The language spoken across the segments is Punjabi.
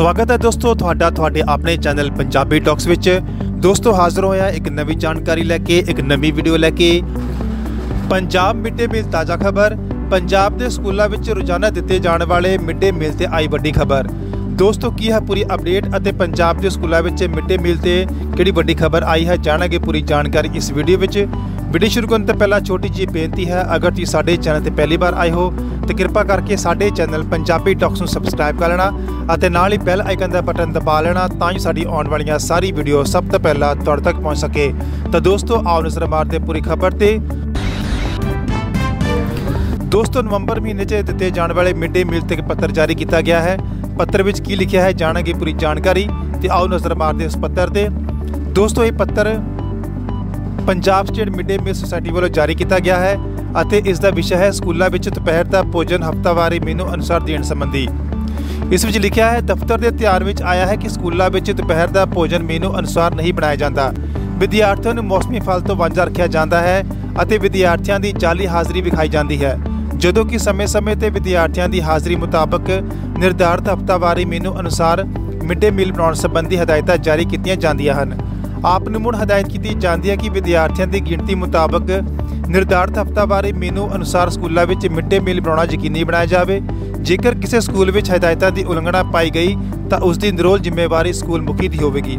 ਸਵਾਗਤ ਹੈ ਦੋਸਤੋ ਤੁਹਾਡਾ, ਤੁਹਾਡੇ ਆਪਣੇ ਚੈਨਲ ਪੰਜਾਬੀ ਟਾਕਸ ਵਿੱਚ। ਦੋਸਤੋ ਹਾਜ਼ਰ ਹੋਇਆ ਇੱਕ ਨਵੀਂ ਜਾਣਕਾਰੀ ਲੈ ਕੇ, ਇੱਕ ਨਵੀਂ ਵੀਡੀਓ ਲੈ ਕੇ। ਪੰਜਾਬ ਮਿਡ ਡੇ ਮੀਲ ਤਾਜ਼ਾ ਖਬਰ, ਪੰਜਾਬ ਦੇ ਸਕੂਲਾਂ ਵਿੱਚ ਰੋਜ਼ਾਨਾ ਦਿੱਤੇ ਜਾਣ ਵਾਲੇ ਮਿਡ ਡੇ ਮੀਲ ਤੇ ਆਈ ਵੱਡੀ ਖਬਰ। ਦੋਸਤੋ, ਕੀ ਹੈ ਪੂਰੀ ਅਪਡੇਟ ਅਤੇ ਪੰਜਾਬ ਦੇ ਸਕੂਲਾਂ ਵਿੱਚ ਮਿਡ ਡੇ ਮੀਲ ਤੇ ਕਿਹੜੀ ਵੱਡੀ ਖਬਰ ਆਈ ਹੈ ਜਾਣਾਂਗੇ ਪੂਰੀ ਜਾਣਕਾਰੀ ਇਸ ਵੀਡੀਓ ਵਿੱਚ। ਵੀਡੀਓ ਸ਼ੁਰੂ ਕਰਨ ਤੋਂ ਪਹਿਲਾਂ ਛੋਟੀ ਜਿਹੀ ਬੇਨਤੀ ਹੈ, ਅਗਰ ਤੁਸੀਂ ਸਾਡੇ ਚੈਨਲ ਤੇ ਪਹਿਲੀ ਵਾਰ ਆਏ ਹੋ, ਤਾਂ ਕਿਰਪਾ ਕਰਕੇ ਸਾਡੇ ਚੈਨਲ ਪੰਜਾਬੀ ਟਾਕਸ ਨੂੰ ਸਬਸਕ੍ਰਾਈਬ ਕਰ ਲੈਣਾ ਅਤੇ ਨਾਲ ਹੀ ਬੈਲ ਆਈਕਨ ਦਾ ਬਟਨ ਦਬਾ ਲੈਣਾ ਤਾਂ ਜੋ ਸਾਡੀ ਆਉਣ ਵਾਲੀਆਂ ਸਾਰੀ ਵੀਡੀਓ ਸਭ ਤੋਂ ਪਹਿਲਾਂ ਤੁਹਾਡੇ ਤੱਕ ਪਹੁੰਚ ਸਕੇ। ਤਾਂ ਦੋਸਤੋ, ਆਓ ਨਜ਼ਰ ਮਾਰਦੇ ਪੂਰੀ ਖਬਰ ਤੇ। ਦੋਸਤੋ, ਨਵੰਬਰ ਮਹੀਨੇ 'ਚ ਦਿੱਤੇ ਜਾਣ ਵਾਲੇ ਮਿਡ ਡੇ ਮੀਲ ਤੇ ਇੱਕ ਪੱਤਰ ਜਾਰੀ ਕੀਤਾ ਗਿਆ ਹੈ। ਪੱਤਰ ਵਿੱਚ ਕੀ ਲਿਖਿਆ ਹੈ ਜਾਣਾਂਗੇ ਪੂਰੀ ਜਾਣਕਾਰੀ ਤੇ ਆਓ ਨਜ਼ਰ ਮਾਰਦੇ ਇਸ ਪੱਤਰ ਤੇ। ਦੋਸਤੋ, ਇਹ ਪੱਤਰ Punjab state mid day meal society ਵੱਲੋਂ ਜਾਰੀ ਕੀਤਾ ਗਿਆ ਹੈ ਅਤੇ ਇਸ ਦਾ ਵਿਸ਼ਾ ਹੈ ਸਕੂਲਾਂ ਵਿੱਚ ਦੁਪਹਿਰ ਦਾ ਭੋਜਨ ਹਫ਼ਤਾਵਾਰੀ ਮੀਨੂ ਅਨੁਸਾਰ ਦੇਣ ਸੰਬੰਧੀ। ਇਸ ਵਿੱਚ ਲਿਖਿਆ ਹੈ, ਦਫ਼ਤਰ ਦੇ ਧਿਆਨ ਵਿੱਚ ਆਇਆ ਹੈ ਕਿ ਸਕੂਲਾਂ ਵਿੱਚ ਦੁਪਹਿਰ ਦਾ ਭੋਜਨ ਮੀਨੂ ਅਨੁਸਾਰ ਨਹੀਂ ਬਣਾਇਆ ਜਾਂਦਾ। ਵਿਦਿਆਰਥੀਆਂ ਨੂੰ ਮੌਸਮੀ ਫਲ ਤੋਂ ਵਾਂਝਾ ਰੱਖਿਆ ਜਾਂਦਾ ਹੈ ਅਤੇ ਵਿਦਿਆਰਥੀਆਂ ਦੀ ਜਾਲੀ ਹਾਜ਼ਰੀ ਵਿਖਾਈ ਜਾਂਦੀ ਹੈ। ਜਦੋਂ ਕਿ ਸਮੇਂ-ਸਮੇਂ ਤੇ ਵਿਦਿਆਰਥੀਆਂ ਦੀ ਹਾਜ਼ਰੀ ਮੁਤਾਬਕ ਨਿਰਧਾਰਤ ਹਫ਼ਤਾਵਾਰੀ ਮੀਨੂ ਅਨੁਸਾਰ ਮਿਡ ਡੇ ਮੀਲ ਬਣਾਉਣ ਸੰਬੰਧੀ ਹਦਾਇਤਾਂ ਜਾਰੀ ਕੀਤੀਆਂ ਜਾਂਦੀਆਂ ਹਨ। ਆਪ ਨੂੰ ਮੁੜ ਹਦਾਇਤ ਕੀਤੀ ਜਾਂਦੀ ਹੈ ਕਿ ਵਿਦਿਆਰਥੀਆਂ ਦੀ ਗਿਣਤੀ ਮੁਤਾਬਕ ਨਿਰਧਾਰਤ ਹਫ਼ਤਾਵਾਰੀ ਮੀਨੂ ਅਨੁਸਾਰ ਸਕੂਲਾਂ ਵਿੱਚ ਮਿਡ ਡੇ ਮੀਲ ਬਣਾਉਣਾ ਯਕੀਨੀ ਬਣਾਇਆ ਜਾਵੇ। ਜੇਕਰ ਕਿਸੇ ਸਕੂਲ ਵਿੱਚ ਹਦਾਇਤਾਂ ਦੀ ਉਲੰਘਣਾ ਪਾਈ ਗਈ, ਤਾਂ ਉਸ ਦੀ ਨਿਰੋਲ ਜ਼ਿੰਮੇਵਾਰੀ ਸਕੂਲ ਮੁਖੀ ਦੀ ਹੋਵੇਗੀ।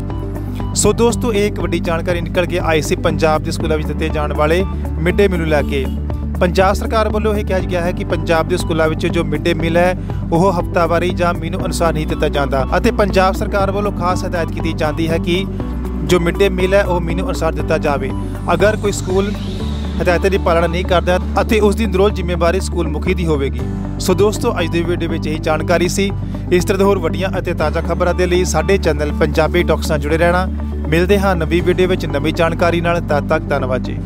ਸੋ ਦੋਸਤੋ, ਇਹ ਇੱਕ ਵੱਡੀ ਜਾਣਕਾਰੀ ਨਿਕਲ ਕੇ ਆਈ ਸੀ ਪੰਜਾਬ ਦੇ ਸਕੂਲਾਂ ਵਿੱਚ ਦਿੱਤੇ ਜਾਣ ਵਾਲੇ ਮਿਡ ਡੇ ਮੀਲ ਨੂੰ ਲੈ ਕੇ। ਪੰਜਾਬ ਸਰਕਾਰ ਵੱਲੋਂ ਇਹ ਕਿਹਾ ਗਿਆ ਹੈ ਕਿ ਪੰਜਾਬ ਦੇ ਸਕੂਲਾਂ ਵਿੱਚ ਜੋ ਮਿਡ ਡੇ ਮੀਲ ਹੈ, ਉਹ ਹਫ਼ਤਾਵਾਰੀ ਜਾਂ ਮੀਨੂ ਅਨੁਸਾਰ ਨਹੀਂ ਦਿੱਤਾ ਜਾਂਦਾ। ਅਤੇ ਪੰਜਾਬ ਸਰਕਾਰ ਵੱਲੋਂ ਖਾਸ ਹਦਾਇਤ ਕੀਤੀ ਜਾਂਦੀ ਹੈ ਕਿ ਜੋ ਮਿਡ ਡੇ ਮੀਲ ਹੈ, ਉਹ ਮੀਨੂ ਅਨੁਸਾਰ ਦਿੱਤਾ ਜਾਵੇ। ਅਗਰ ਕੋਈ ਸਕੂਲ ਹਦਾਇਤਾਂ ਦੀ ਪਾਲਣਾ ਨਹੀਂ ਕਰਦਾ ਅਤੇ ਉਸ ਦੀ ਨਿਰੋਲ ਜ਼ਿੰਮੇਵਾਰੀ ਸਕੂਲ ਮੁਖੀ ਦੀ ਹੋਵੇਗੀ। ਸੋ ਦੋਸਤੋ, ਅੱਜ ਦੀ ਵੀਡੀਓ ਵਿੱਚ ਇਹ ਜਾਣਕਾਰੀ ਸੀ। ਇਸ ਤਰ੍ਹਾਂ ਦੇ ਹੋਰ ਵੱਡੀਆਂ ਅਤੇ ਤਾਜ਼ਾ ਖਬਰਾਂ ਦੇ ਲਈ ਸਾਡੇ ਚੈਨਲ ਪੰਜਾਬੀ ਟਾਕਸ ਨਾਲ ਜੁੜੇ ਰਹਿਣਾ। ਮਿਲਦੇ ਹਾਂ ਨਵੀਂ ਵੀਡੀਓ ਵਿੱਚ ਨਵੀਂ ਜਾਣਕਾਰੀ ਨਾਲ। ਤਦ ਤੱਕ ਧੰਨਵਾਦ ਜੀ।